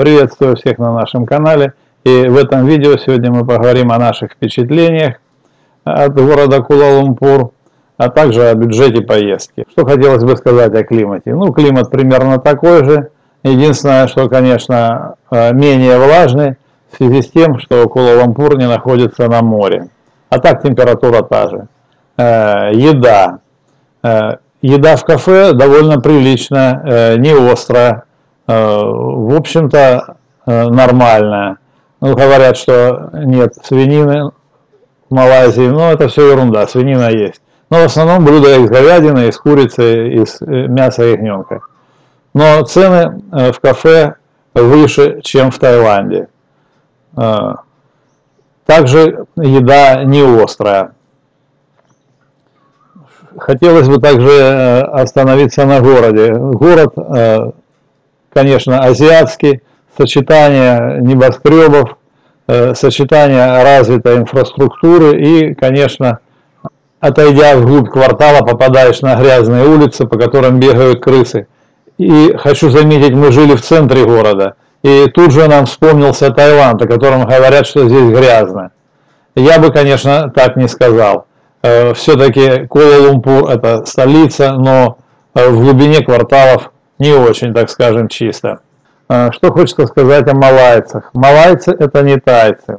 Приветствую всех на нашем канале. И в этом видео сегодня мы поговорим о наших впечатлениях от города Кула-Лумпур, а также о бюджете поездки. Что хотелось бы сказать о климате? Ну, климат примерно такой же. Единственное, что, конечно, э, менее влажный в связи с тем, что Кула-Лумпур не находится на море. А так температура та же. Э, еда. Э, еда в кафе довольно приличная, не острая в общем-то, э, нормальная. Ну, говорят, что нет свинины в Малайзии, но это все ерунда, свинина есть. Но в основном блюда из говядины, из курицы, из э, мяса ягненка. Но цены в кафе выше, чем в Таиланде. Также еда не острая. Хотелось бы также остановиться на городе. Город конечно, азиатский, сочетание небоскребов, э, сочетание развитой инфраструктуры и, конечно, отойдя вглубь квартала, попадаешь на грязные улицы, по которым бегают крысы. И хочу заметить, мы жили в центре города, и тут же нам вспомнился Таиланд, о котором говорят, что здесь грязно. Я бы, конечно, так не сказал. Э, Все-таки Куала-Лумпур – это столица, но э, в глубине кварталов не очень, так скажем, чисто. А, что хочется сказать о малайцах. Малайцы это не тайцы.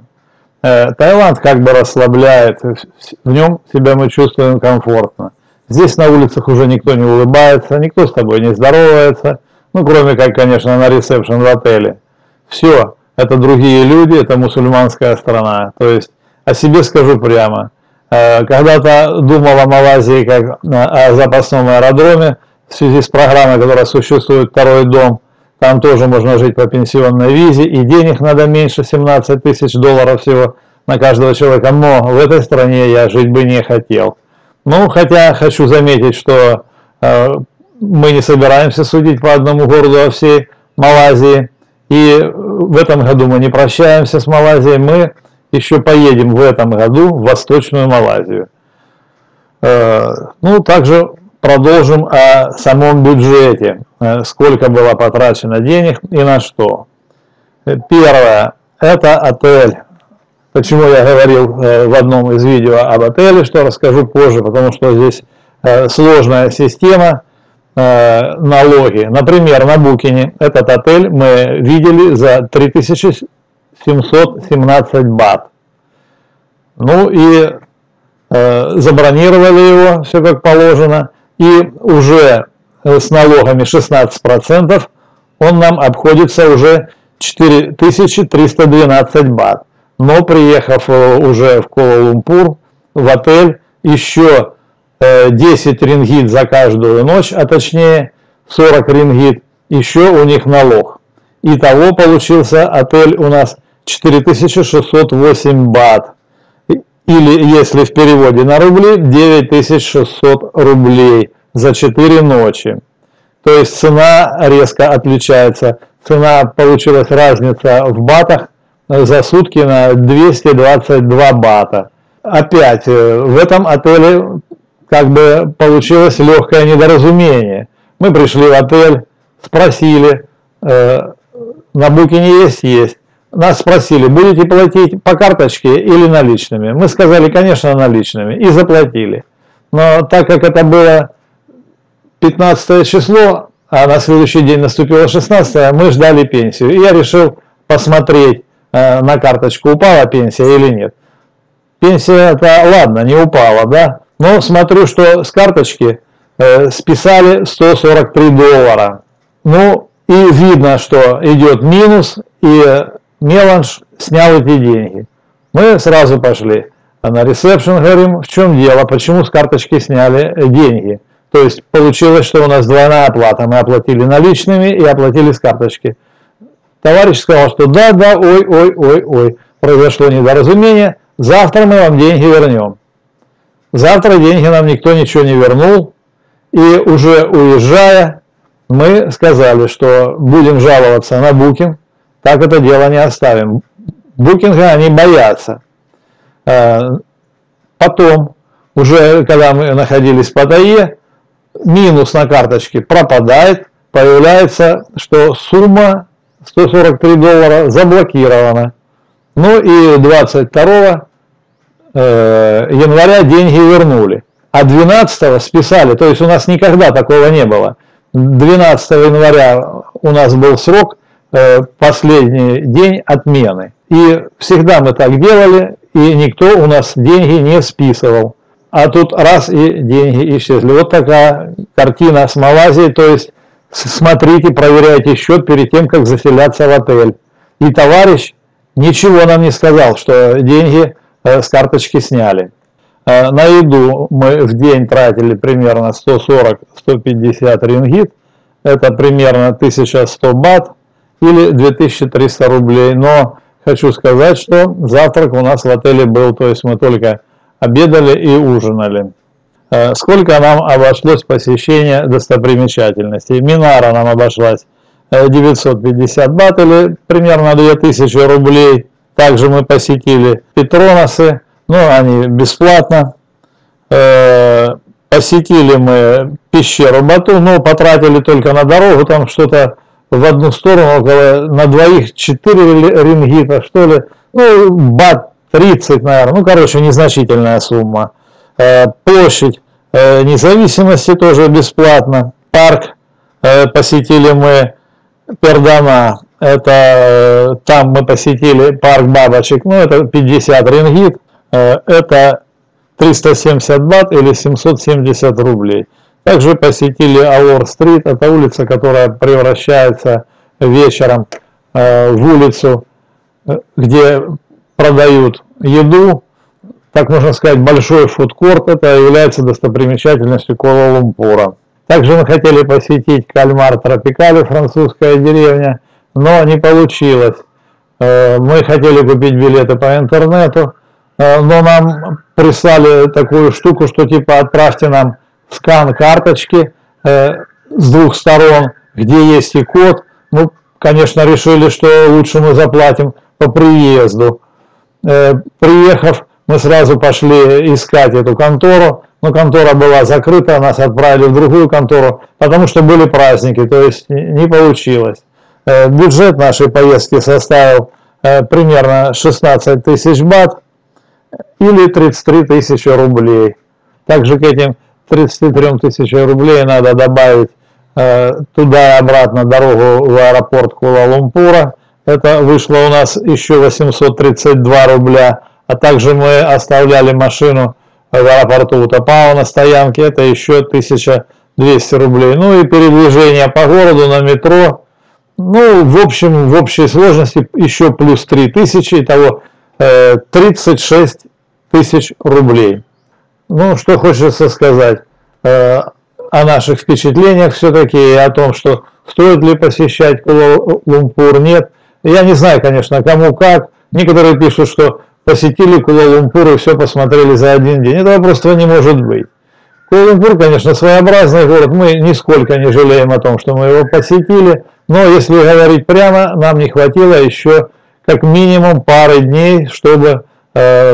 Э, Таиланд как бы расслабляет, в нем себя мы чувствуем комфортно. Здесь на улицах уже никто не улыбается, никто с тобой не здоровается, ну кроме как, конечно, на ресепшн в отеле. Все, это другие люди, это мусульманская страна. То есть о себе скажу прямо. Э, когда-то думал о Малайзии как о запасном аэродроме, в связи с программой, которая существует, второй дом, там тоже можно жить по пенсионной визе, и денег надо меньше 17 тысяч долларов всего на каждого человека, но в этой стране я жить бы не хотел. Ну, хотя хочу заметить, что э, мы не собираемся судить по одному городу о всей Малайзии, и в этом году мы не прощаемся с Малайзией, мы еще поедем в этом году в Восточную Малайзию. Э, ну, также продолжим о самом бюджете, э, сколько было потрачено денег и на что. Первое, это отель. Почему я говорил э, в одном из видео об отеле, что расскажу позже, потому что здесь э, сложная система, налоги. Например, на Букине этот отель мы видели за 3717 бат. Ну и забронировали его, все как положено и уже э, с налогами 16% он нам обходится уже 4312 бат. Но приехав э, уже в Куала-Лумпур, в отель, еще 10 э, рингит за каждую ночь, а точнее 40 рингит, еще у них налог. Итого получился отель у нас 4608 бат или, если в переводе на рубли, 9600 рублей за 4 ночи. То есть цена резко отличается. Цена получилась разница в батах за сутки на 222 бата. Опять, э, в этом отеле как бы получилось легкое недоразумение. Мы пришли в отель, спросили, э, на букине есть? Есть. Нас спросили, будете платить по карточке или наличными? Мы сказали, конечно, наличными и заплатили. Но так как это было 15 число, а на следующий день наступило 16, мы ждали пенсию. И я решил посмотреть э, на карточку, упала пенсия или нет. Пенсия-то, ладно, не упала, да? Но смотрю, что с карточки э, списали 143 доллара. Ну, и видно, что идет минус, и Меланж снял эти деньги. Мы сразу пошли на ресепшн, говорим, в чем дело, почему с карточки сняли деньги. То есть получилось, что у нас двойная оплата. Мы оплатили наличными и оплатили с карточки. Товарищ сказал, что да, да, ой, ой, ой, ой, произошло недоразумение, завтра мы вам деньги вернем. Завтра деньги нам никто ничего не вернул, и уже уезжая, мы сказали, что будем жаловаться на Букинг, так это дело не оставим. Букинга они боятся. Э, потом, уже когда мы находились в Паттайе, минус на карточке пропадает, появляется, что сумма 143 доллара заблокировано. Ну и 22 э, января деньги вернули. А 12 списали, то есть у нас никогда такого не было. 12 января у нас был срок, последний день отмены. И всегда мы так делали, и никто у нас деньги не списывал. А тут раз и деньги исчезли. Вот такая картина с Малайзией, то есть смотрите, проверяйте счет перед тем, как заселяться в отель. И товарищ ничего нам не сказал, что деньги э, с карточки сняли. Э, на еду мы в день тратили примерно 140-150 рингит, это примерно 1100 бат или 2300 рублей. Но хочу сказать, что завтрак у нас в отеле был, то есть мы только обедали и ужинали. Э, сколько нам обошлось посещение достопримечательностей? Минара нам обошлась 950 э, бат или примерно 2000 рублей. Также мы посетили Петроносы, ну они бесплатно. Э, посетили мы пещеру Бату, но потратили только на дорогу, там что-то в одну сторону около на двоих 4 рингита, что ли. Ну, бат 30, наверное. Ну, короче, незначительная сумма. Э, площадь э, независимости тоже бесплатно. Парк э, посетили мы Пердана. Это там мы посетили парк бабочек. Ну, это 50 рингит. Это 370 бат или 770 рублей. Также посетили Алор-стрит. Это улица, которая превращается вечером в улицу, где продают еду, так можно сказать, большой фудкорт, это является достопримечательностью Куала-Лумпура. Также мы хотели посетить Кальмар Тропикали, французская деревня, но не получилось. Э, мы хотели купить билеты по интернету, э, но нам прислали такую штуку, что типа отправьте нам скан карточки э, с двух сторон, где есть и код. Ну, конечно, решили, что лучше мы заплатим по приезду. Э, приехав, мы сразу пошли искать эту контору, но контора была закрыта, нас отправили в другую контору, потому что были праздники, то есть не получилось. Э, бюджет нашей поездки составил примерно 16 тысяч бат или 33 тысячи рублей. Также к этим 33 тысячам рублей надо добавить туда и обратно дорогу в аэропорт Куала-Лумпура, это вышло у нас еще 832 рубля, а также мы оставляли машину в аэропорту Утапао на стоянке, это еще 1200 рублей. Ну и передвижение по городу на метро, ну, в общем, в общей сложности еще плюс 3000, итого 36 э, тысяч рублей. Ну, что хочется сказать э, о наших впечатлениях все-таки о том, что стоит ли посещать Кула-Лумпур, нет – я не знаю, конечно, кому как. Некоторые пишут, что посетили Кула-Лумпур и все посмотрели за один день. Этого просто не может быть. Куала-Лумпур, конечно, своеобразный город. Мы нисколько не жалеем о том, что мы его посетили. Но если говорить прямо, нам не хватило еще как минимум пары дней, чтобы э,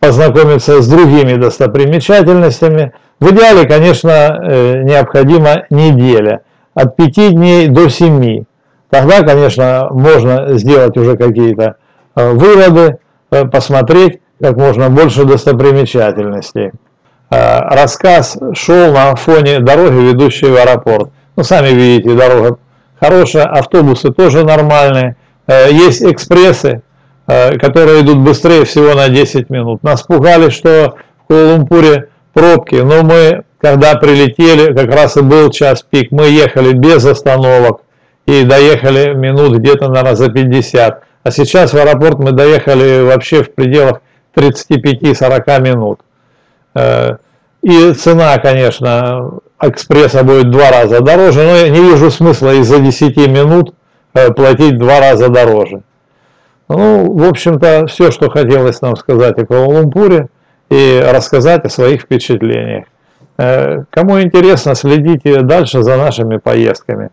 познакомиться с другими достопримечательностями. В идеале, конечно, э, необходима неделя. От пяти дней до семи. Тогда, конечно, можно сделать уже какие-то э, выводы, э, посмотреть как можно больше достопримечательностей. Рассказ шел на фоне дороги, ведущей в аэропорт. Ну, сами видите, дорога хорошая, автобусы тоже нормальные. Есть экспрессы, которые идут быстрее всего на 10 минут. Нас пугали, что в Куала-Лумпуре пробки, но мы, когда прилетели, как раз и был час пик, мы ехали без остановок, и доехали минут где-то, наверное, за 50. А сейчас в аэропорт мы доехали вообще в пределах 35-40 минут. Э, и цена, конечно, экспресса будет два раза дороже, но я не вижу смысла из-за 10 минут э, платить два раза дороже. Ну, в общем-то, все, что хотелось нам сказать о Куала-Лумпуре и рассказать о своих впечатлениях. Э, кому интересно, следите дальше за нашими поездками.